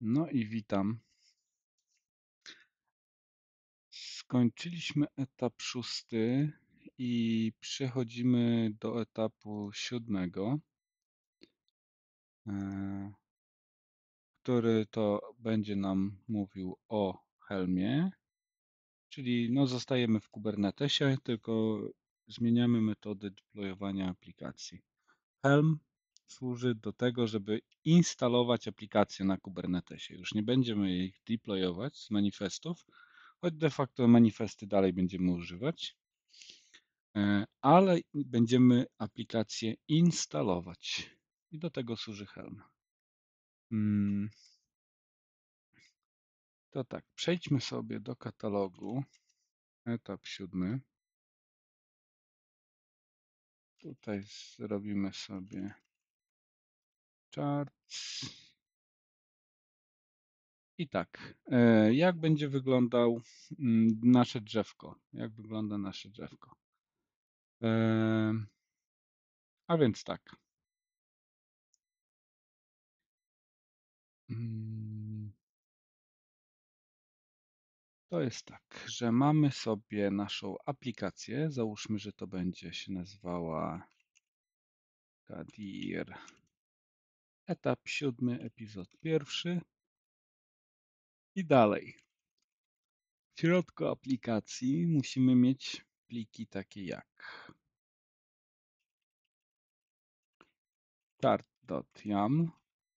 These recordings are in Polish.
No i witam. Skończyliśmy etap szósty i przechodzimy do etapu siódmego, e, który to będzie nam mówił o Helmie, czyli no zostajemy w Kubernetesie, tylko zmieniamy metodę deployowania aplikacji. Helm służy do tego, żeby instalować aplikacje na Kubernetesie. Już nie będziemy ich deployować z manifestów, choć de facto manifesty dalej będziemy używać, e, ale będziemy aplikacje instalować i do tego służy Helm. Hmm. To tak, przejdźmy sobie do katalogu, etap siódmy. Tutaj zrobimy sobie charts. I tak, e, jak będzie wyglądał mm, nasze drzewko? Jak wygląda nasze drzewko? E, a więc tak. Mm. To jest tak, że mamy sobie naszą aplikację. Załóżmy, że to będzie się nazywała Kadir. Etap siódmy, epizod pierwszy. I dalej. W środku aplikacji musimy mieć pliki takie jak chart.yam.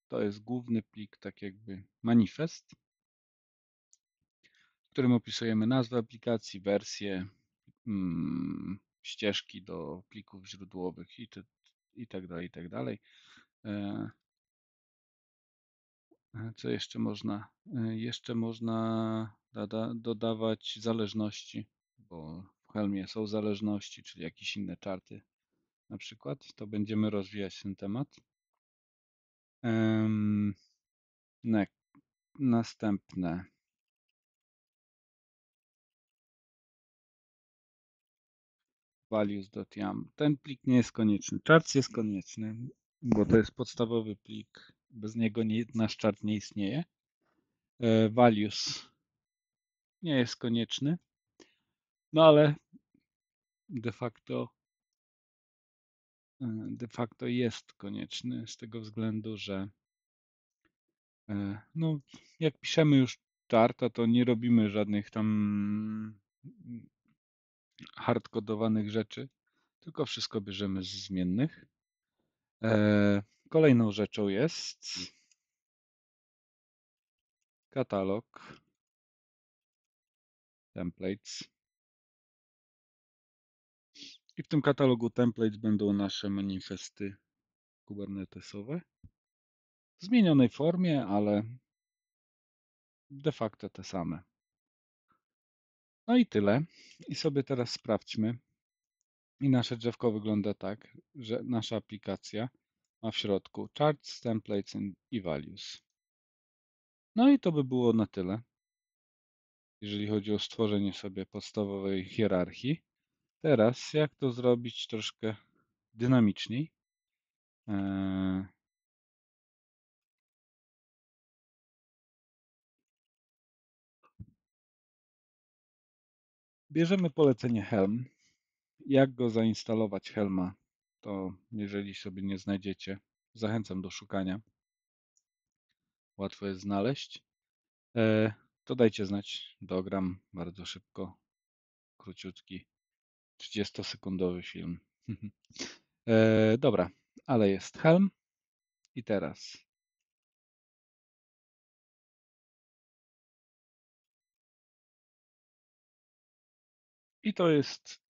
To jest główny plik, tak jakby manifest, w którym opisujemy nazwę aplikacji, wersję, hmm, ścieżki do plików źródłowych i, tak dalej, i tak dalej. E, co jeszcze można? E, jeszcze można doda dodawać zależności, bo w Helmie są zależności, czyli jakieś inne czarty na przykład. To będziemy rozwijać ten temat. Um, następne. values.yam. Ten plik nie jest konieczny. Charts jest konieczny, bo to jest podstawowy plik. Bez niego nie, nasz chart nie istnieje. E, values nie jest konieczny, no ale de facto e, de facto jest konieczny z tego względu, że e, no, jak piszemy już charta, to nie robimy żadnych tam hardkodowanych rzeczy, tylko wszystko bierzemy z zmiennych. Kolejną rzeczą jest katalog templates. I w tym katalogu templates będą nasze manifesty kubernetesowe. W zmienionej formie, ale de facto te same. No i tyle. I sobie teraz sprawdźmy. I nasze drzewko wygląda tak, że nasza aplikacja ma w środku charts, templates i values. No i to by było na tyle, jeżeli chodzi o stworzenie sobie podstawowej hierarchii. Teraz, jak to zrobić troszkę dynamiczniej? Eee, Bierzemy polecenie Helm. Jak go zainstalować Helma? To jeżeli sobie nie znajdziecie, zachęcam do szukania. Łatwo jest znaleźć. E, to dajcie znać. Dogram bardzo szybko. Króciutki, 30-sekundowy film. E, dobra, ale jest Helm. I teraz I to jest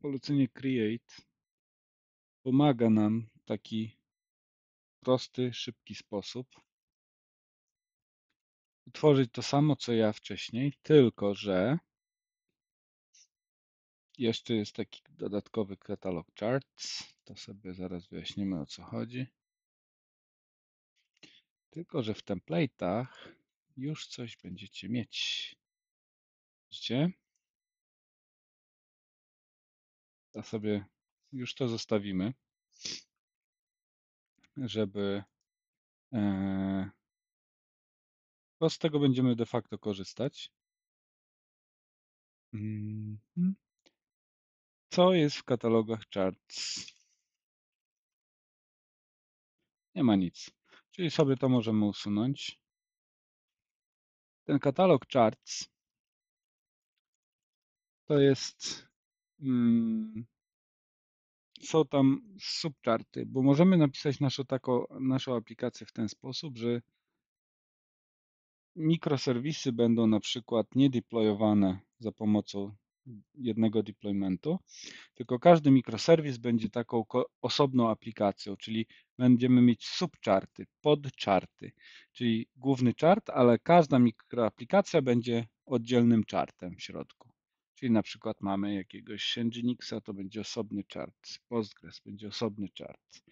polecenie Create. Pomaga nam w taki prosty, szybki sposób utworzyć to samo, co ja wcześniej, tylko że jeszcze jest taki dodatkowy katalog charts. To sobie zaraz wyjaśnimy o co chodzi. Tylko, że w template'ach już coś będziecie mieć. Widzicie? To sobie już to zostawimy, żeby e, bo z tego będziemy de facto korzystać. Mhm. Co jest w katalogach charts? Nie ma nic. Czyli sobie to możemy usunąć. Ten katalog charts to jest mm, są tam subcharty, bo możemy napisać naszą, taką, naszą aplikację w ten sposób, że mikroserwisy będą na przykład nie deployowane za pomocą jednego deploymentu, tylko każdy mikroserwis będzie taką osobną aplikacją, czyli będziemy mieć subcharty, podcharty, czyli główny chart, ale każda mikroaplikacja będzie oddzielnym chartem w środku. Czyli na przykład mamy jakiegoś Nginxa, to będzie osobny chart, Postgres będzie osobny chart,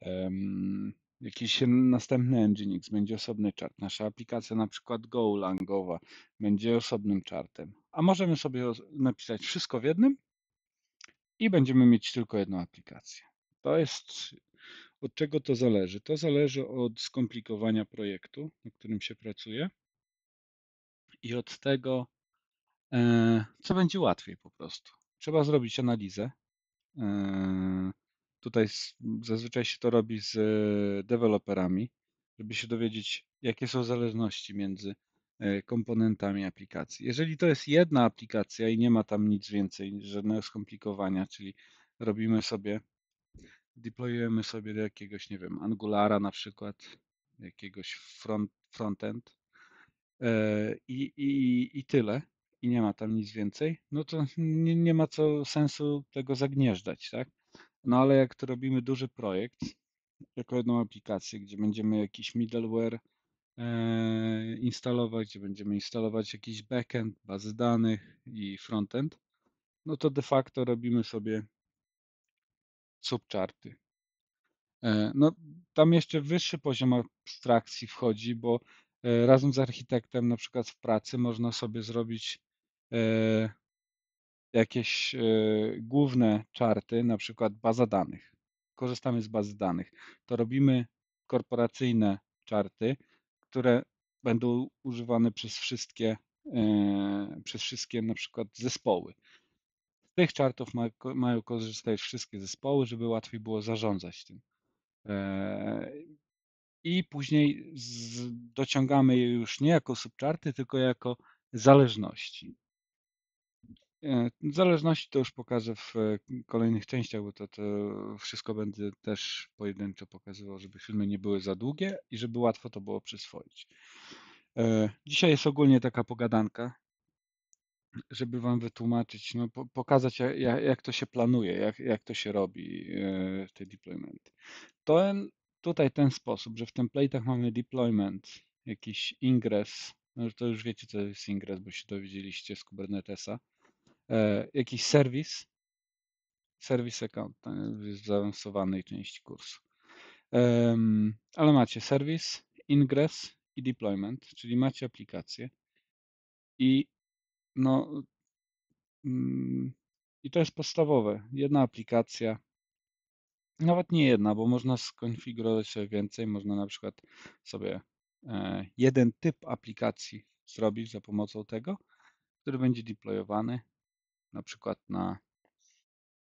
um, jakiś następny Nginx będzie osobny chart, nasza aplikacja na przykład Golangowa będzie osobnym chartem, a możemy sobie napisać wszystko w jednym i będziemy mieć tylko jedną aplikację. To jest, od czego to zależy? To zależy od skomplikowania projektu, na którym się pracuje i od tego, co będzie łatwiej po prostu. Trzeba zrobić analizę. E, tutaj zazwyczaj się to robi z deweloperami, żeby się dowiedzieć, jakie są zależności między e, komponentami aplikacji. Jeżeli to jest jedna aplikacja i nie ma tam nic więcej, żadnego skomplikowania, czyli robimy sobie, deployujemy sobie do jakiegoś, nie wiem, Angulara na przykład, jakiegoś front, frontend i, i, i tyle, i nie ma tam nic więcej, no to nie, nie ma co sensu tego zagnieżdżać, tak? No ale jak to robimy duży projekt, jako jedną aplikację, gdzie będziemy jakiś middleware e, instalować, gdzie będziemy instalować jakiś backend, bazy danych i frontend, no to de facto robimy sobie subcharty. E, no, tam jeszcze wyższy poziom abstrakcji wchodzi, bo e, razem z architektem, na przykład w pracy, można sobie zrobić jakieś e, główne czarty, na przykład baza danych. Korzystamy z bazy danych. To robimy korporacyjne czarty, które będą używane przez wszystkie, e, przez wszystkie na przykład zespoły. Z tych czartów ma, mają korzystać wszystkie zespoły, żeby łatwiej było zarządzać tym. I później z, dociągamy je już nie jako subcharty, tylko jako zależności. E, zależności to już pokażę w e, kolejnych częściach, bo to, to wszystko będę też pojedynczo pokazywał, żeby filmy nie były za długie i żeby łatwo to było przyswoić. E, dzisiaj jest ogólnie taka pogadanka, żeby Wam wytłumaczyć, no, pokazać jak, jak to się planuje, jak, jak to się robi, te deploymenty. To tutaj ten sposób, że w template'ach mamy deployment, jakiś ingress, no to już wiecie co jest ingress, bo się dowiedzieliście z Kubernetesa E, jakiś serwis, serwis account, jest w zaawansowanej części kursu. Ale macie serwis, ingress i deployment, czyli macie aplikację i no mm, i to jest podstawowe. Jedna aplikacja, nawet nie jedna, bo można skonfigurować sobie więcej. Można na przykład sobie e, jeden typ aplikacji zrobić za pomocą tego, który będzie deployowany na przykład na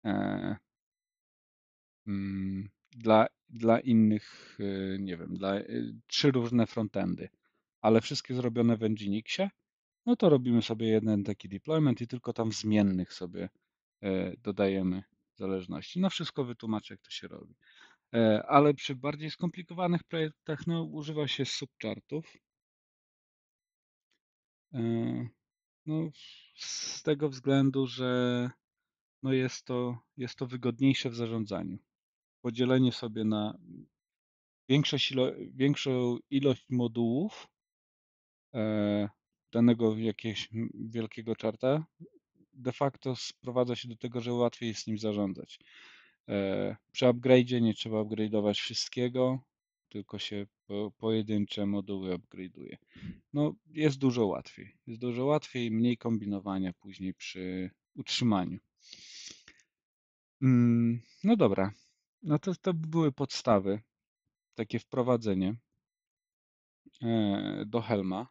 e, mm, dla, dla innych, e, nie wiem, dla e, trzy różne frontendy, ale wszystkie zrobione w Nginxie, no to robimy sobie jeden taki deployment i tylko tam zmiennych sobie e, dodajemy zależności. No wszystko wytłumaczę, jak to się robi. E, ale przy bardziej skomplikowanych projektach no, używa się subchartów. No, z tego względu, że no jest, to, jest to wygodniejsze w zarządzaniu. Podzielenie sobie na ilo, większą ilość modułów e, danego jakiegoś wielkiego czarta de facto sprowadza się do tego, że łatwiej jest nim zarządzać. E, przy upgrade'zie nie trzeba upgrade'ować wszystkiego, tylko się po, pojedyncze moduły upgrade'uje. No, jest dużo łatwiej. Jest dużo łatwiej, mniej kombinowania później przy utrzymaniu. Mm, no dobra. No to, to były podstawy, takie wprowadzenie. e, do Helma.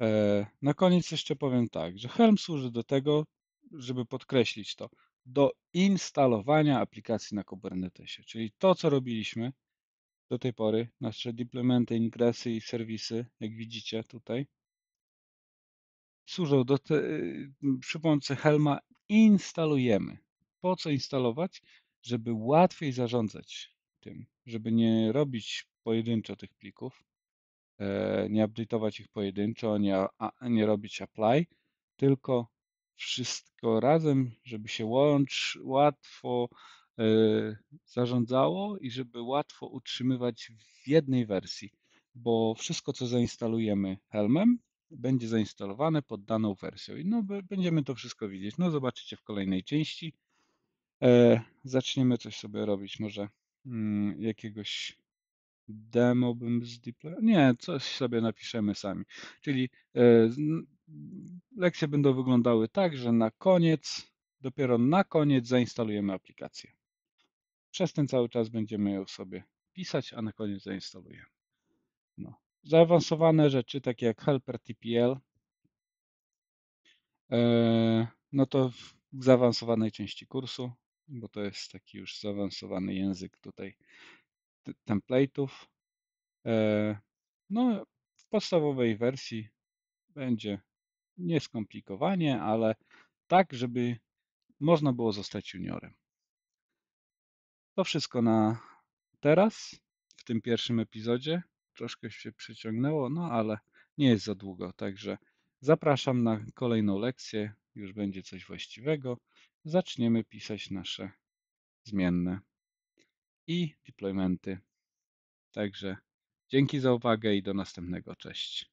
E, Na koniec jeszcze powiem tak, że Helm służy do tego, żeby podkreślić to, do instalowania aplikacji na Kubernetesie, czyli to, co robiliśmy do tej pory, nasze deploymenty, ingresy i serwisy, jak widzicie tutaj, służą do te, przy pomocy Helma instalujemy. Po co instalować? Żeby łatwiej zarządzać tym, żeby nie robić pojedynczo tych plików, e, nie update'ować ich pojedynczo, nie, nie robić apply, tylko wszystko razem, żeby się łącz, łatwo zarządzało i żeby łatwo utrzymywać w jednej wersji, bo wszystko, co zainstalujemy Helmem, będzie zainstalowane pod daną wersją. I no, będziemy to wszystko widzieć. No, zobaczycie w kolejnej części. E, zaczniemy coś sobie robić, może mm, jakiegoś demo bym zdeployował. Nie, coś sobie napiszemy sami. Czyli e, lekcje będą wyglądały tak, że na koniec, dopiero na koniec zainstalujemy aplikację. Przez ten cały czas będziemy ją sobie pisać, a na koniec zainstalujemy. No. Zaawansowane rzeczy, takie jak helper TPL, e, no to w zaawansowanej części kursu, bo to jest taki już zaawansowany język tutaj template'ów. E, no, w podstawowej wersji będzie nieskomplikowanie, ale tak, żeby można było zostać juniorem. To wszystko na teraz, w tym pierwszym epizodzie. Troszkę się przyciągnęło, no ale nie jest za długo, także zapraszam na kolejną lekcję. Już będzie coś właściwego. Zaczniemy pisać nasze zmienne i deploymenty. Także dzięki za uwagę i do następnego. Cześć.